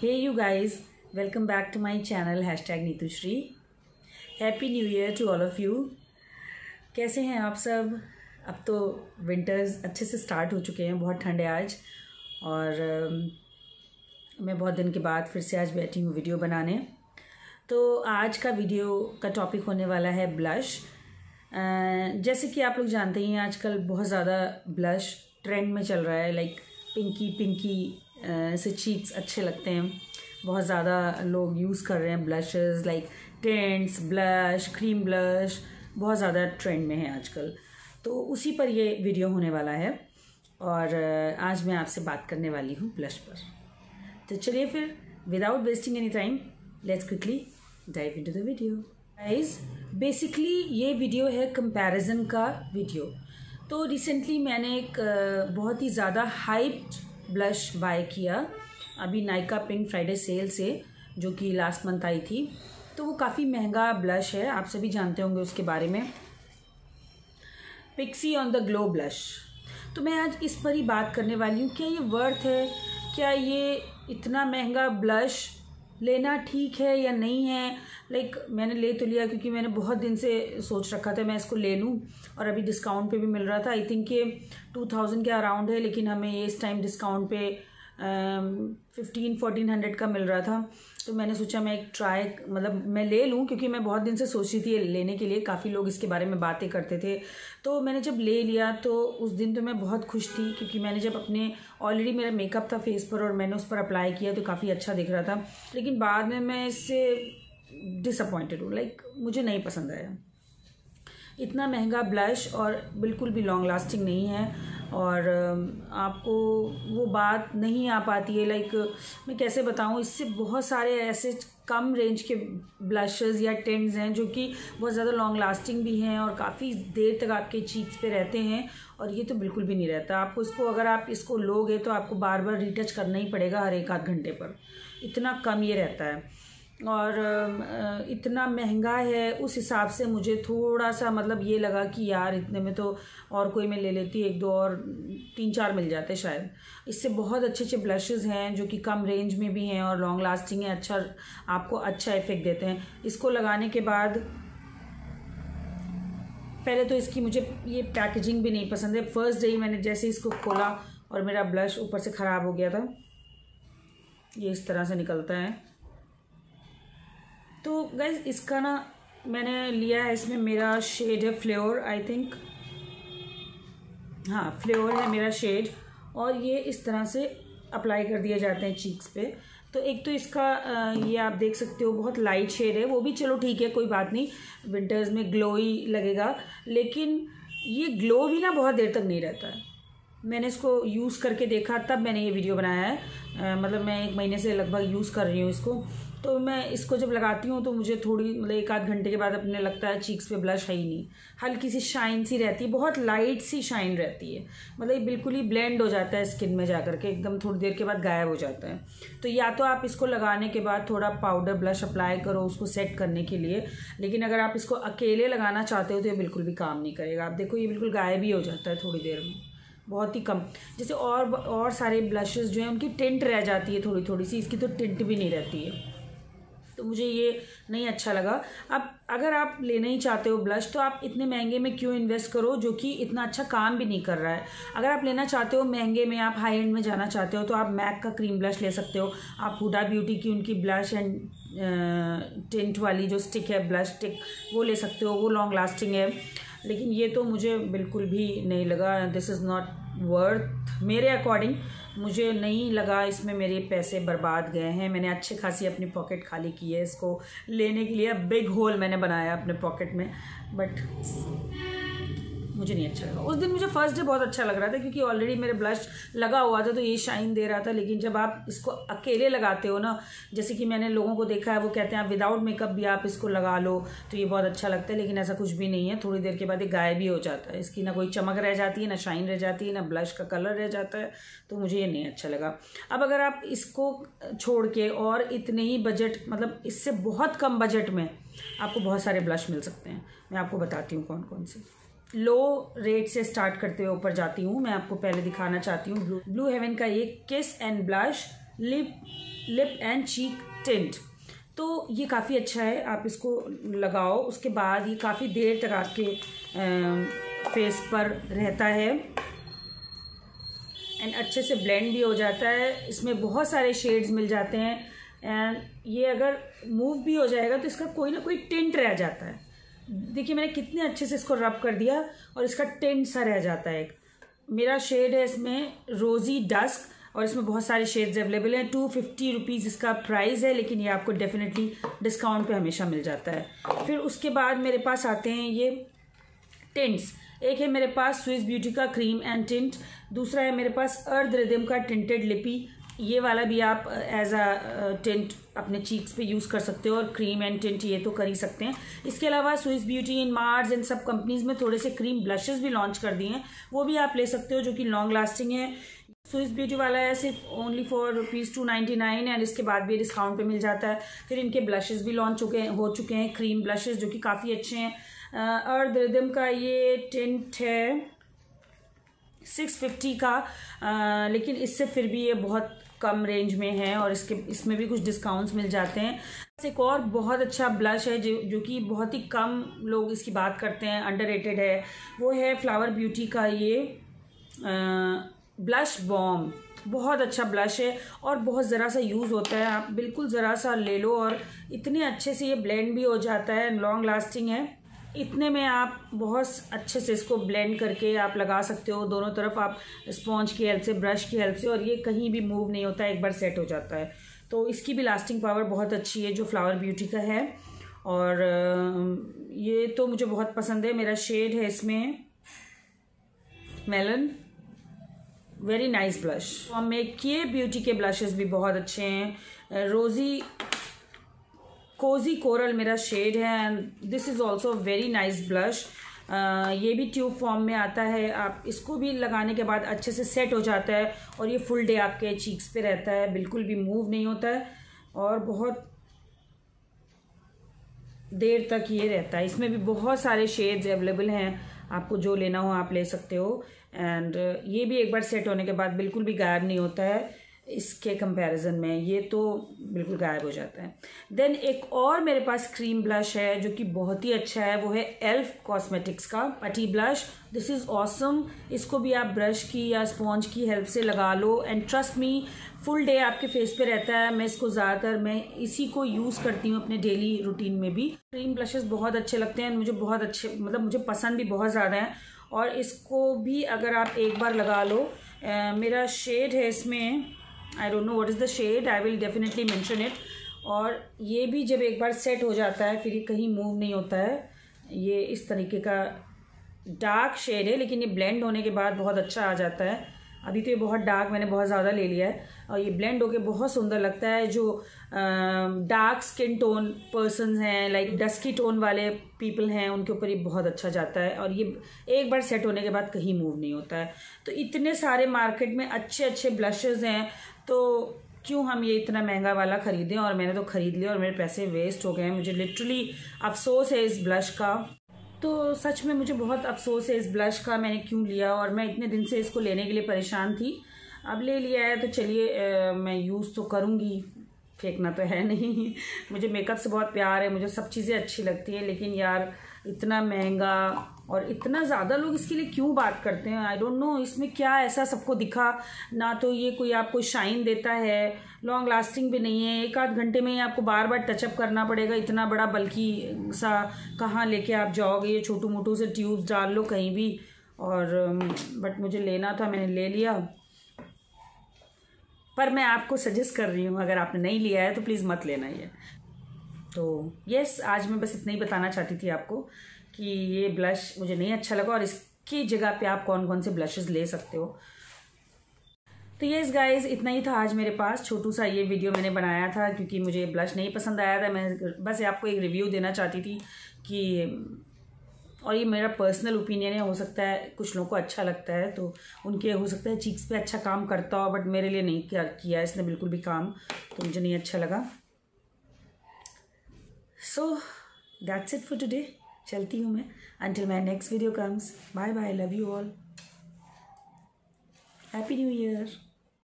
Hey you guys, welcome back to my channel hashtag Neetushree happy new year to all of you कैसे हैं आप सब? अब तो विंटर्स अच्छे से स्टार्ट हो चुके हैं बहुत ठंड है आज। और मैं बहुत दिन के बाद फिर से आज बैठी हूँ वीडियो बनाने। तो आज का वीडियो का टॉपिक होने वाला है ब्लश जैसे कि आप लोग जानते हैं आजकल बहुत ज़्यादा ब्लश ट्रेंड में चल रहा है लाइक पिंकी पिंकी से चीक्स अच्छे लगते हैं। बहुत ज़्यादा लोग यूज़ कर रहे हैं blushes like tints blush cream blush बहुत ज़्यादा ट्रेंड में है आजकल। तो उसी पर ये वीडियो होने वाला है और आज मैं आपसे बात करने वाली हूँ ब्लश पर। तो चलिए फिर without wasting any time let's quickly dive into the video guys basically ये वीडियो है कंपैरिजन का वीडियो तो रिसेंटली मैंने एक बहुत ही ज़्यादा हाइप्ड ब्लश बाय किया। अभी नाइका पिंक फ्राइडे सेल से, जो कि लास्ट मंथ आई थी। तो वो काफ़ी महँगा ब्लश है, आप सभी जानते होंगे उसके बारे में। Pixi on the glow blush तो मैं आज इस पर ही बात करने वाली हूँ, क्या ये वर्थ है? क्या ये इतना महँगा ब्लश लेना ठीक है या नहीं है? लाइक like, मैंने ले तो लिया क्योंकि मैंने बहुत दिन से सोच रखा था मैं इसको ले लूँ। और अभी डिस्काउंट पे भी मिल रहा था। आई थिंक ये टू थाउज़ेंड के अराउंड है लेकिन हमें ये इस टाइम डिस्काउंट पे फिफ्टीन फोर्टीन हंड्रेड का मिल रहा था। तो मैंने सोचा मैं एक ट्राई मतलब मैं ले लूँ, क्योंकि मैं बहुत दिन से सोच रही थी लेने के लिए, काफ़ी लोग इसके बारे में बातें करते थे। तो मैंने जब ले लिया तो उस दिन तो मैं बहुत खुश थी, क्योंकि मैंने जब अपने ऑलरेडी मेरा मेकअप था फेस पर और मैंने उस पर अप्लाई किया तो काफ़ी अच्छा दिख रहा था। लेकिन बाद में मैं इससे डिसअपॉइंटेड हूँ लाइक मुझे नहीं पसंद आया। इतना महँगा ब्लश और बिल्कुल भी लॉन्ग लास्टिंग नहीं है। और आपको वो बात नहीं आ पाती है लाइक मैं कैसे बताऊँ, इससे बहुत सारे ऐसे कम रेंज के ब्लशेस या टेंट्स हैं जो कि बहुत ज़्यादा लॉन्ग लास्टिंग भी हैं और काफ़ी देर तक आपके चीक्स पे रहते हैं और ये तो बिल्कुल भी नहीं रहता। आपको इसको, अगर आप इसको लोगे तो आपको बार बार रीटच करना ही पड़ेगा हर एक आध घंटे पर। इतना कम ये रहता है। और इतना महँगा है, उस हिसाब से मुझे थोड़ा सा मतलब ये लगा कि यार इतने में तो और कोई मैं ले लेती, एक दो और तीन चार मिल जाते शायद। इससे बहुत अच्छे अच्छे ब्लशेज़ हैं जो कि कम रेंज में भी हैं और लॉन्ग लास्टिंग है अच्छा आपको अच्छा इफ़ेक्ट देते हैं। इसको लगाने के बाद, पहले तो इसकी मुझे ये पैकेजिंग भी नहीं पसंद है। फ़र्स्ट डे ही मैंने जैसे इसको खोला और मेरा ब्लश ऊपर से ख़राब हो गया था, ये इस तरह से निकलता है। तो गाइज़ इसका ना मैंने लिया है इसमें मेरा शेड है फ्लेवर आई थिंक हाँ फ्लेवर है मेरा शेड और ये इस तरह से अप्लाई कर दिए जाते हैं चीक्स पे। तो एक तो इसका ये आप देख सकते हो बहुत लाइट शेड है। वो भी चलो ठीक है कोई बात नहीं विंटर्स में ग्लो ही लगेगा। लेकिन ये ग्लो भी ना बहुत देर तक नहीं रहता। है मैंने इसको यूज़ करके देखा तब मैंने ये वीडियो बनाया है। अ, मतलब मैं एक महीने से लगभग यूज़ कर रही हूँ इसको। तो मैं इसको जब लगाती हूँ तो मुझे थोड़ी मतलब एक आध घंटे के बाद अपने लगता है चीक्स पे ब्लश है ही नहीं। हल्की सी शाइन सी रहती है, बहुत लाइट सी शाइन रहती है। मतलब ये बिल्कुल ही ब्लेंड हो जाता है स्किन में जा के, एकदम थोड़ी देर के बाद गायब हो जाता है। तो या तो आप इसको लगाने के बाद थोड़ा पाउडर ब्लश अप्लाई करो उसको सेट करने के लिए, लेकिन अगर आप इसको अकेले लगाना चाहते हो तो ये बिल्कुल भी काम नहीं करेगा। आप देखो ये बिल्कुल गायब ही हो जाता है थोड़ी देर में, बहुत ही कम। जैसे और और सारे ब्लशेस जो हैं उनकी टिंट रह जाती है थोड़ी थोड़ी सी, इसकी तो टिंट भी नहीं रहती है। तो मुझे ये नहीं अच्छा लगा। अब अगर आप लेना ही चाहते हो ब्लश तो आप इतने महँगे में क्यों इन्वेस्ट करो जो कि इतना अच्छा काम भी नहीं कर रहा है? अगर आप लेना चाहते हो महँगे में, आप हाई एंड में जाना चाहते हो तो आप मैक का क्रीम ब्लश ले सकते हो। आप हुडा ब्यूटी की उनकी ब्लश एंड टेंट वाली जो स्टिक है ब्लश स्टिक वो ले सकते हो। वो लॉन्ग लास्टिंग है। लेकिन ये तो मुझे बिल्कुल भी नहीं लगा। दिस इज़ नॉट वर्थ मेरे अकॉर्डिंग मुझे नहीं लगा इसमें मेरे पैसे बर्बाद गए हैं। मैंने अच्छे खासी अपनी पॉकेट खाली की है। इसको लेने के लिए बिग होल मैंने बनाया अपने पॉकेट में। बट मुझे नहीं अच्छा लगा। उस दिन मुझे फ़र्स्ट डे बहुत अच्छा लग रहा था क्योंकि ऑलरेडी मेरे ब्लश लगा हुआ था तो ये शाइन दे रहा था, लेकिन जब आप इसको अकेले लगाते हो ना, जैसे कि मैंने लोगों को देखा है, वो कहते हैं, आप विदाउट मेकअप भी आप इसको लगा लो तो ये बहुत अच्छा लगता है, लेकिन ऐसा कुछ भी नहीं है। थोड़ी देर के बाद ये गायब ही हो जाता है। इसकी ना कोई चमक रह जाती है, ना शाइन रह जाती है, ना ब्लश का कलर रह जाता है तो मुझे ये नहीं अच्छा लगा। अब अगर आप इसको छोड़ के और इतने ही बजट मतलब इससे बहुत कम बजट में आपको बहुत सारे ब्लश मिल सकते हैं। मैं आपको बताती हूँ कौन कौन से। लो रेट से स्टार्ट करते हुए ऊपर जाती हूँ। मैं आपको पहले दिखाना चाहती हूँ। ब्लू ब्लू हेवन का ये kiss and blush lip lip and cheek tint तो ये काफ़ी अच्छा है, आप इसको लगाओ। उसके बाद ये काफ़ी देर तक आपके फेस पर रहता है। एंड अच्छे से ब्लेंड भी हो जाता है। इसमें बहुत सारे शेड्स मिल जाते हैं। एंड ये अगर मूव भी हो जाएगा तो इसका कोई ना कोई टिंट रह जाता है। देखिए, मैंने कितने अच्छे से इसको रब कर दिया और इसका टेंट सा रह जाता है मेरा शेड है इसमें रोज़ी डस्क और इसमें बहुत सारे शेड्स अवेलेबल हैं। टू फिफ्टी रुपीज़ इसका प्राइस है, लेकिन ये आपको डेफिनेटली डिस्काउंट पे हमेशा मिल जाता है। फिर उसके बाद मेरे पास आते हैं ये टेंट्स एक है मेरे पास स्विस ब्यूटी का क्रीम एंड टिंट दूसरा है मेरे पास अर्ध रिदम का टिंटेड लिपी ये वाला भी आप एज अ टेंट अपने चीक्स पे यूज़ कर सकते हो और क्रीम एंड टेंट ये तो कर ही सकते हैं। इसके अलावा स्विस ब्यूटी इन मार्स इन सब कंपनीज़ में थोड़े से क्रीम ब्लशेस भी लॉन्च कर दिए हैं। वो भी आप ले सकते हो जो कि लॉन्ग लास्टिंग है। स्विस ब्यूटी वाला है सिर्फ़ only for rupees two ninety nine and इसके बाद भी डिस्काउंट पे मिल जाता है। फिर इनके ब्लशेस भी लॉन्च चुके हो चुके हैं क्रीम ब्लशेस जो कि काफ़ी अच्छे हैं। और रिदम का ये टेंट है। सिक्स फिफ्टी का आ, लेकिन इससे फिर भी ये बहुत कम रेंज में है और इसके इसमें भी कुछ डिस्काउंट्स मिल जाते हैं। एक और बहुत अच्छा ब्लश है जो जो कि बहुत ही कम लोग इसकी बात करते हैं अंडर है। वो है फ्लावर ब्यूटी का ये आ, ब्लश बॉम बहुत अच्छा ब्लश है और बहुत ज़रा सा यूज़ होता है। आप बिल्कुल ज़रा सा ले लो और इतने अच्छे से ये ब्लेंड भी हो जाता है लॉन्ग लास्टिंग है। इतने में आप बहुत अच्छे से इसको ब्लेंड करके आप लगा सकते हो। दोनों तरफ़ आप स्पॉन्ज की हेल्प से ब्रश की हेल्प से और ये कहीं भी मूव नहीं होता, एक बार सेट हो जाता है। तो इसकी भी लास्टिंग पावर बहुत अच्छी है, जो फ्लावर ब्यूटी का है। और ये तो मुझे बहुत पसंद है। मेरा शेड है इसमें मेलन वेरी नाइस ब्लश और मेक के ब्यूटी के ब्लशेस भी बहुत अच्छे हैं। रोज़ी कोजी कोरल मेरा शेड है and this is also very nice blush ये भी ट्यूब फॉर्म में आता है। आप इसको भी लगाने के बाद अच्छे से सेट हो जाता है, और ये फुल डे आपके चीक्स पे रहता है। बिल्कुल भी मूव नहीं होता है, और बहुत देर तक ये रहता है। इसमें भी बहुत सारे शेड्स अवेलेबल हैं। आपको जो लेना हो आप ले सकते हो। एंड ये भी एक बार सेट होने के बाद बिल्कुल भी गायब नहीं होता है। इसके कंपैरिजन में ये तो बिल्कुल गायब हो जाता है। देन एक और मेरे पास क्रीम ब्लश है जो कि बहुत ही अच्छा है वो है एल्फ कॉस्मेटिक्स का putty blush this is awesome इसको भी आप ब्रश की या स्पॉन्ज की हेल्प से लगा लो। And trust me full day आपके फेस पे रहता है। मैं इसको ज़्यादातर मैं इसी को यूज़ करती हूँ अपने डेली रूटीन में भी। क्रीम ब्लशेस बहुत अच्छे लगते हैं। मुझे बहुत अच्छे मतलब मुझे पसंद भी बहुत ज़्यादा है। और इसको भी अगर आप एक बार लगा लो आ, मेरा शेड है इसमें। I don't know what is the shade I will definitely mention it और ये भी जब एक बार सेट हो जाता है, फिर ये कहीं मूव नहीं होता है, ये इस तरीके का डार्क शेड है, लेकिन ये ब्लेंड होने के बाद बहुत अच्छा आ जाता है। अभी तो ये बहुत डार्क मैंने बहुत ज़्यादा ले लिया है और ये ब्लेंड होके बहुत सुंदर लगता है जो डार्क स्किन टोन पर्सन हैं लाइक डस्की टोन वाले पीपल हैं, उनके ऊपर ये बहुत अच्छा जाता है और ये एक बार सेट होने के बाद कहीं मूव नहीं होता है। तो इतने सारे मार्केट में अच्छे अच्छे ब्लशेज़ हैं तो क्यों हम ये इतना महँगा वाला ख़रीदें? और मैंने तो ख़रीद लिया और मेरे पैसे वेस्ट हो गए हैं। मुझे लिटरली अफसोस है इस ब्लश का। तो सच में मुझे बहुत अफसोस है इस ब्लश का मैंने क्यों लिया और मैं इतने दिन से इसको लेने के लिए परेशान थी। अब ले लिया है तो चलिए मैं यूज़ तो करूँगी। फेंकना तो है नहीं। मुझे मेकअप से बहुत प्यार है, मुझे सब चीज़ें अच्छी लगती हैं, लेकिन यार, इतना महँगा और इतना ज़्यादा लोग इसके लिए क्यों बात करते हैं? आई डोंट नो इसमें क्या ऐसा सबको दिखा? ना तो ये कोई आपको शाइन देता है लॉन्ग लास्टिंग भी नहीं है। एक आध घंटे में ही आपको बार बार टचअप करना पड़ेगा, इतना बड़ा बल्कि सा कहाँ लेके आप जाओगे? ये छोटू मोटू से ट्यूब्स डाल लो कहीं भी। और बट मुझे लेना था, मैंने ले लिया। पर मैं आपको सजेस्ट कर रही हूँ, अगर आपने नहीं लिया है तो प्लीज़ मत लेना ये। तो यस आज मैं बस इतना ही बताना चाहती थी आपको कि ये ब्लश मुझे नहीं अच्छा लगा और इसकी जगह पे आप कौन कौन से ब्लशेस ले सकते हो। तो यस गाइस इतना ही था आज मेरे पास। छोटू सा ये वीडियो मैंने बनाया था क्योंकि मुझे ब्लश नहीं पसंद आया था। मैं बस आपको एक रिव्यू देना चाहती थी कि, और ये मेरा पर्सनल ओपिनियन है, हो सकता है कुछ लोगों को अच्छा लगता है तो उनके, हो सकता है चीक्स पे अच्छा काम करता हो बट मेरे लिए नहीं किया इसने बिल्कुल भी काम तो मुझे नहीं अच्छा लगा। So that's it for today चलती हूँ मैं until my next video comes bye bye love you all happy new year